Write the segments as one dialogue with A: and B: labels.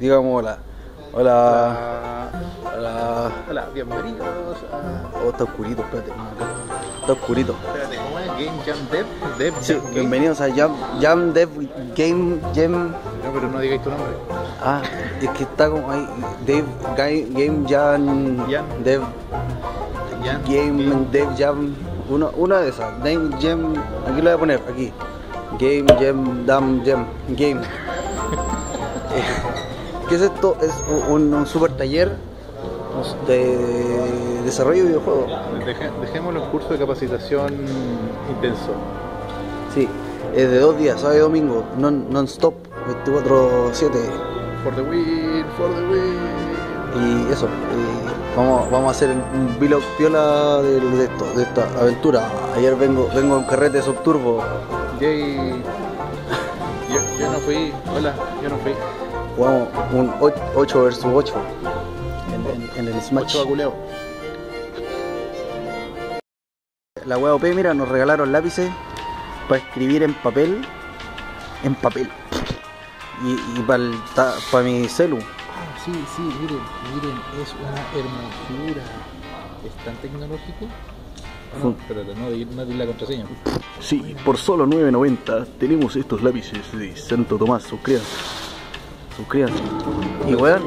A: digamos hola. Hola. Hola.
B: Hola, bienvenidos a.
A: Oh, está oscurito, espérate. Está oscurito.
B: Espérate, ¿cómo es? Game Jam Dev? Dev
A: Sí,
B: Jam Game.
A: bienvenidos a Jam, Jam Dev Game Jam.
B: No, pero no digáis tu nombre.
A: Ah, es que está como ahí. Dev Game, Game Jam.
B: Jam.
A: Dev
B: Jam
A: Game Dev Jam. Uno, una de esas. Game Jam. Aquí lo voy a poner, aquí. Game Jam Dam Jam. Game. ¿Qué es esto? Es un, un super taller de desarrollo de videojuegos.
B: Deje- dejémoslo en curso de capacitación intenso.
A: Sí, es de dos días, sábado y domingo, non, non-stop, 24-7.
B: For the win, for the win.
A: Y eso, y vamos, vamos a hacer un vlog piola de, de esto, de esta aventura. Ayer vengo, vengo en carrete subturbo,
B: Yay. Yo, yo no fui. Hola, yo no fui.
A: Jugamos un 8 vs 8 en, en- en el Smash.
B: Ocho baculeo.
A: La wea OP, mira, nos regalaron lápices para escribir en papel, en papel. Y, para mi celu.
B: Ah, sí, sí, miren, miren, es una hermosura. Es tan tecnológico. No,
A: Fun-
B: espérate, no di, no di la contraseña.
A: Sí, por solo 9.90 tenemos estos lápices de Santo Tomás. Suscríbanse. Suscríbanse. Y weón,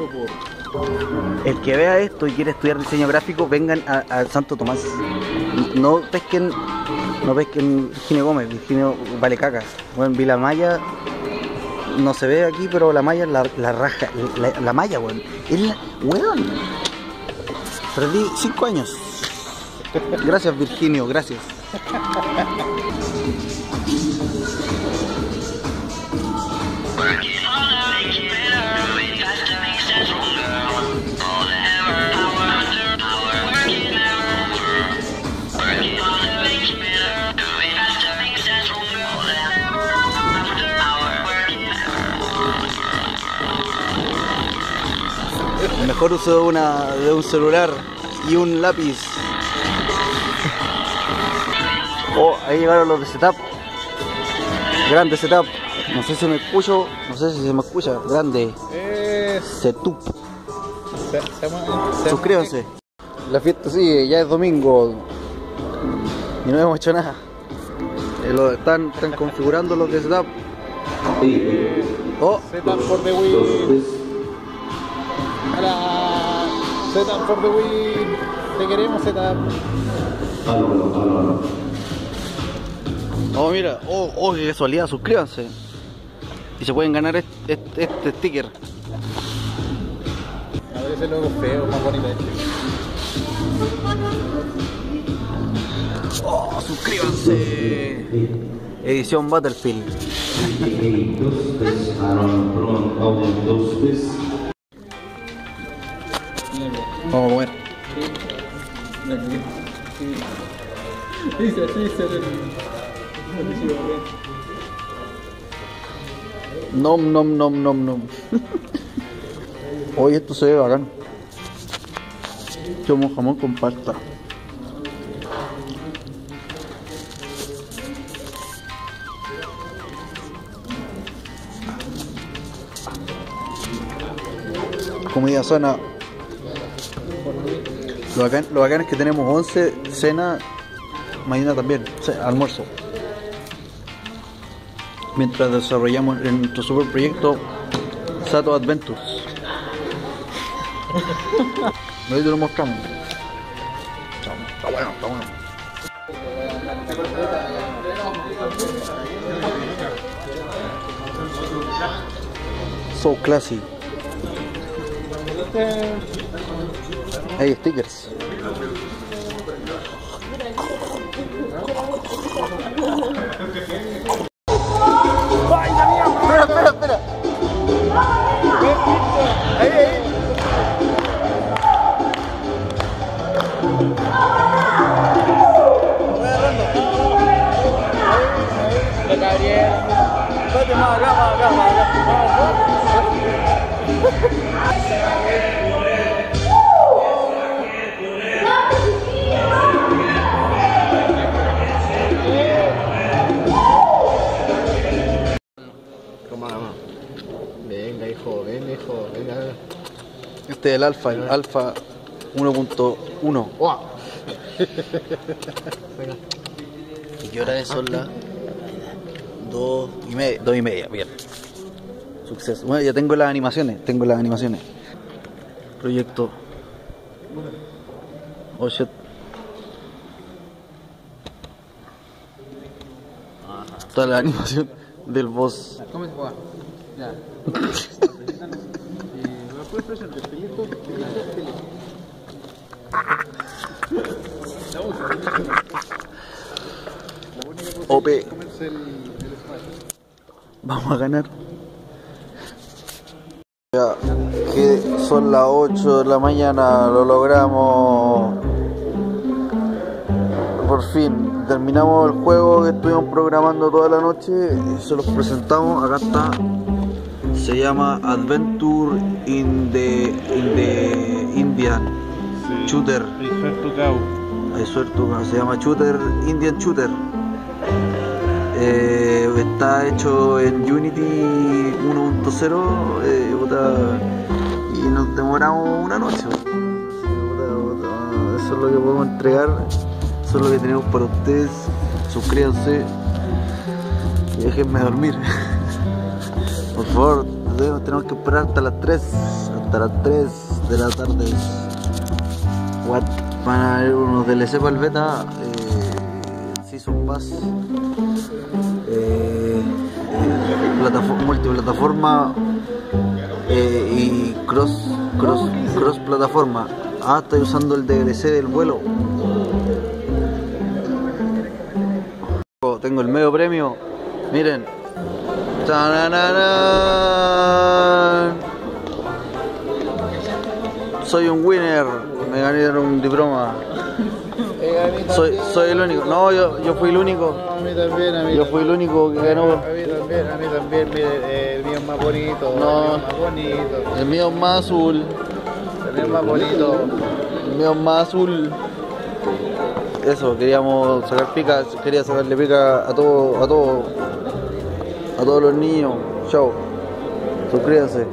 A: el que vea esto y quiere estudiar diseño gráfico, vengan a, Santo Tomás. No pesquen, no pesquen Virginio Gómez, Virginio vale caca. Bueno, vi la malla, no se ve aquí, pero la malla la, la raja, la, la malla, weón. Es la, weón. Perdí 5 años. Gracias Virginio, gracias. El mejor uso de, una, de un celular y un lápiz. Oh, ahí llegaron los de setup. Grande setup. No sé si me escucho, no sé si se me escucha. Grande setup. Suscríbanse. La fiesta sigue, ya es domingo. Y no hemos hecho nada. Eh, lo- están, están configurando los de setup. Oh,
B: Setup for the win. Hola. Setup for the win. Te queremos, Setup.
A: oh mira, oh, oh, qué casualidad, suscríbanse. Y se pueden ganar este, este- este sticker.
B: A ver ese logo feo, más bonito este.
A: Oh, suscríbanse. Edición Battlefield. Vamos a comer.
B: Dice así, se.
A: Nom, nom, nom, nom, nom. Oye, esto se ve bacán. Chomo jamón con pasta. Comida sana. Lo bacán, lo bacán es que tenemos 11 cena, mañana también, almuerzo mientras desarrollamos nuestro super proyecto Sato Adventures. Ahí te lo mostramos. Está bueno, está bueno. So classy. Hay stickers. Vete más acá, más acá, más acá.
B: Venga, hijo, hijo. Venga, venga.
A: Este es el alfa, el alfa 1.1.
B: ¡Wow!
A: ¿Y qué hora es? Son las dos y media. Dos y media, bien. Suceso. Bueno, ya tengo las animaciones, tengo las animaciones. Proyecto. Oh shit. Toda la animación del boss.
B: ¿Cómo se juega? Ya. Después
A: Vamos a ganar. Ya, que son las 8 de la mañana, lo logramos. Por fin, terminamos el juego que estuvimos programando toda la noche y se los presentamos. Acá está. Se llama Adventure in the, in the Indian Shooter.
C: I swear to God.
A: I swear to God, se llama Shooter, Indian Shooter. Eh, está hecho en Unity 1.0 eh, y nos demoramos una noche. Eso es lo que podemos entregar, eso es lo que tenemos para ustedes. Suscríbanse y déjenme dormir. Por favor, tenemos que esperar hasta las 3, hasta las 3 de la tarde. What? Van a haber unos DLC para el beta, eh, Season Pass, eh, plataforma, multiplataforma eh, y cross, cross, cross plataforma. Ah, estoy usando el DLC del vuelo. Tengo el medio premio. Miren. Soy un winner. Me gané un diploma. Soy, soy el único. No, yo, yo fui el único.
B: No, a mí también, a mí
A: Yo fui el único que ganó.
B: A mí también, a mí también. Mire, el mío es más bonito.
A: No.
B: El mío es más bonito.
A: El mío es más azul.
B: El mío es más bonito.
A: El mío es más azul. Eso, queríamos sacar pica, quería sacarle pica a todo, a todo, a todos los niños. Chao. Suscríbanse.